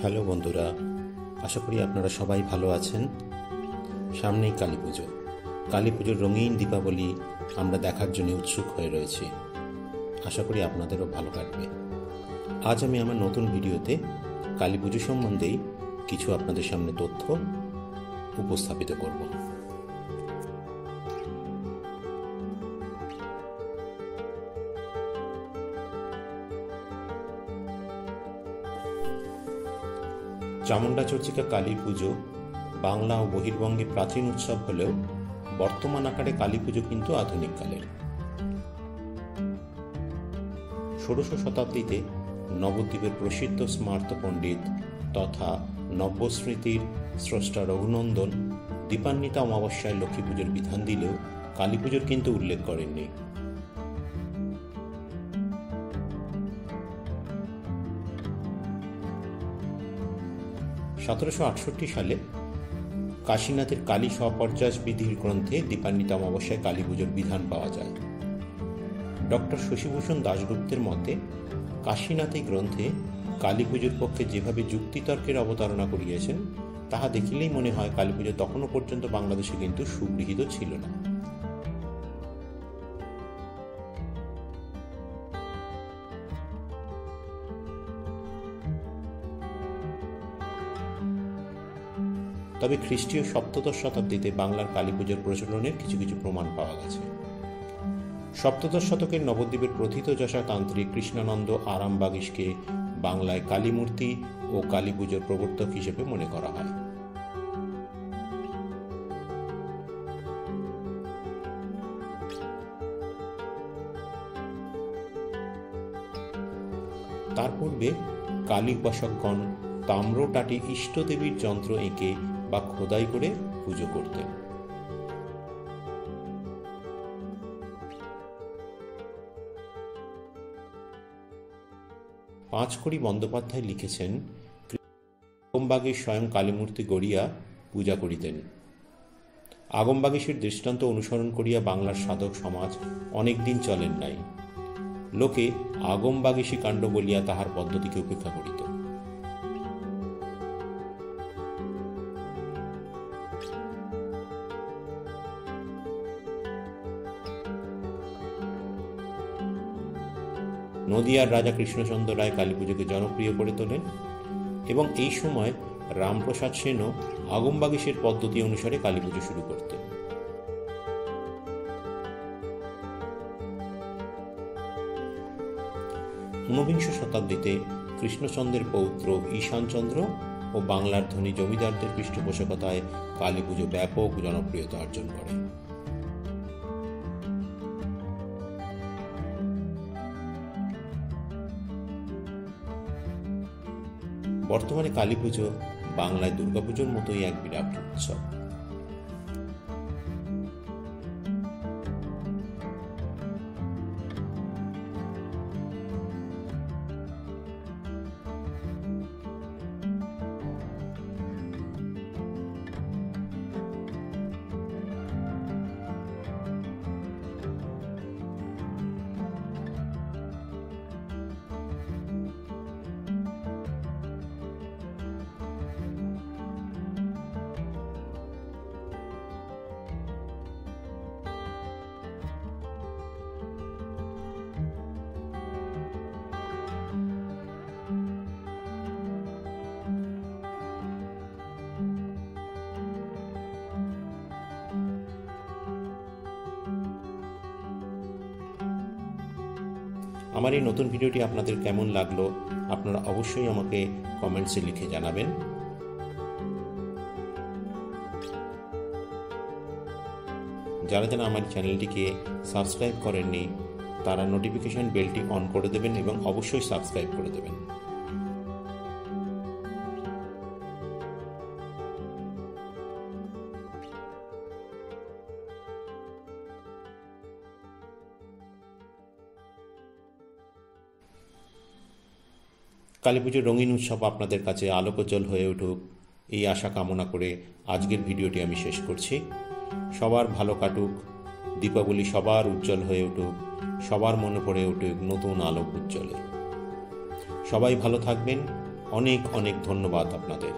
Hello বন্ধুরা, আশা করি আপনারা সবাই ভালো আছেন। সামনেই কালী পুজো। কালী পুজোর রঙিন দীপাবলি আমরা দেখার জন্য উৎসুক হয়ে রয়েছি। আশা করি আপনাদেরও ভালো কাটবে। আজ আমি আমার নতুন ভিডিওতে কালী পুজো সম্বন্ধেই কিছু আপনাদের সামনে তথ্য উপস্থাপিত করব। চামুণ্ডা চর্চিকা কালী পুজো, বাংলা ও বহির্বঙ্গে প্রাচীন উৎসব হলেও বর্তমান আকারে কালী পুজো কিন্তু আধুনিক কালের। ষোড়শ শতাব্দীতে নবদ্বীপের প্রসিদ্ধ স্মার্ত পণ্ডিত তথা নব্যস্মৃতির স্রষ্টা রঘুনন্দন দীপান্বিতা অমাবস্যায় লক্ষ্মী পুজোর বিধান দিলেও কালী পুজোর কিন্তু উল্লেখ করেননি। সতেরোশো আটষট্টি সালে কাশীনাথের কালী স্বপর্যাস বিধির গ্রন্থে দীপান্বিতা অমাবস্যায় কালী পুজোর বিধান পাওয়া যায়। ডক্টর শশীভূষণ দাশগুপ্তের মতে, কাশীনাথ এই গ্রন্থে কালী পুজোর পক্ষে যেভাবে যুক্তিতর্কের অবতারণা করিয়েছেন, তাহা দেখিলেই মনে হয় কালী পুজো তখনও পর্যন্ত বাংলাদেশে কিন্তু সুগৃহীত ছিল না। তবে খ্রিস্টীয় সপ্তদশ শতাব্দীতে বাংলার কালী পুজোর প্রচলনের কিছু কিছু প্রমাণ পাওয়া গেছে। সপ্তদশ শতকের নবদ্বীপের প্রথিত যশা তান্ত্রিক কৃষ্ণানন্দ আরামবাগিসকে বাংলায় কালী মূর্তি ও কালী পুজোর প্রবর্তক হিসেবে মনে করা হয়। তার পূর্বে কালী উপাসকগণ তাম্রটাটি ইষ্টদেবীর যন্ত্র এঁকে বা খোদাই করে পুজো করতেন। পাঁচকড়ি বন্দ্যোপাধ্যায় লিখেছেন, আগমবাগে স্বয়ং কালীমূর্তি গড়িয়া পূজা করিতেন। আগমবাগীশের দৃষ্টান্ত অনুসরণ করিয়া বাংলার সাধক সমাজ অনেক দিন চলেন নাই। লোকে আগমবাগেশী কাণ্ড বলিয়া তাহার পদ্ধতিকে উপেক্ষা করিত। নদিয়ার রাজা কৃষ্ণচন্দ্র রায় কালী পুজোকে জনপ্রিয় করে তোলেন এবং এই সময় রামপ্রসাদ সেনও আগমবাগীশের পদ্ধতি অনুসারে কালী পুজো শুরু করতেন। ঊনবিংশ শতাব্দীতে কৃষ্ণচন্দ্রের পৌত্র ঈশানচন্দ্র ও বাংলার ধনী জমিদারদের পৃষ্ঠপোষকতায় কালী পুজো ব্যাপক জনপ্রিয়তা অর্জন করে। বর্তমানে কালী পুজো বাংলায় দুর্গাপুজোর মতোই এক বিরাট উৎসব। আমার এই নতুন ভিডিওটি আপনাদের কেমন লাগল, আপনারা অবশ্যই আমাকে কমেন্টসে লিখে জানাবেন। যারা যেন আমার চ্যানেলটিকে সাবস্ক্রাইব করেননি, তারা নোটিফিকেশন বেলটি অন করে দেবেন এবং অবশ্যই সাবস্ক্রাইব করে দেবেন। কালী পুজোর রঙিন উৎসব আপনাদের কাছে আলোকোজ্জ্বল হয়ে উঠুক। এই আশা কামনা করে আজকের ভিডিওটি আমি শেষ করছি। সবার ভালো কাটুক। দীপাবলি সবার উজ্জ্বল হয়ে উঠুক। সবার মনে পড়ে উঠুক নতুন আলোক উজ্জ্বলে সবাই ভালো থাকবেন। অনেক অনেক ধন্যবাদ আপনাদের।